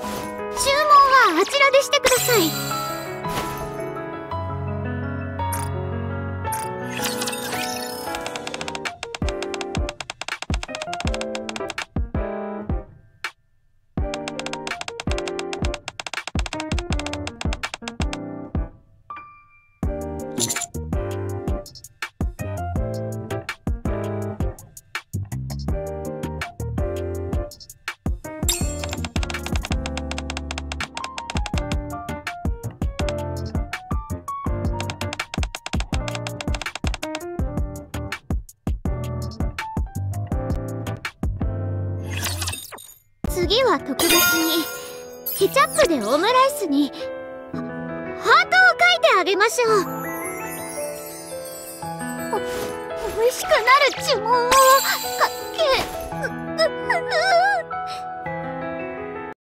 注文はあちらでしてください。次は特別にケチャップでオムライスにハートを描いてあげましょう。美味しくなる呪文を。か